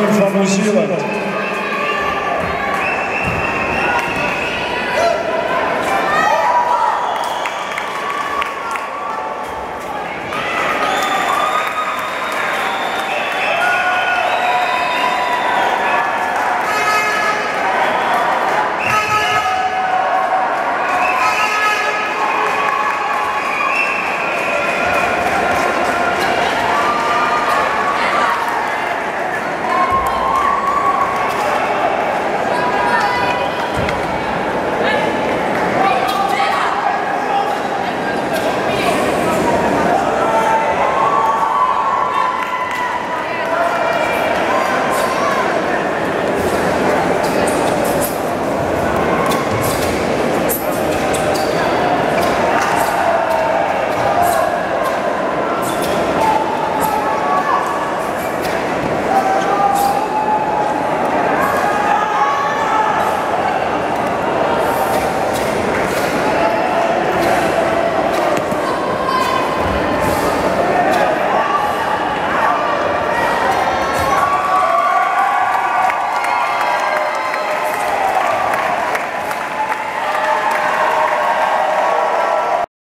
Рамиль Фанусилов.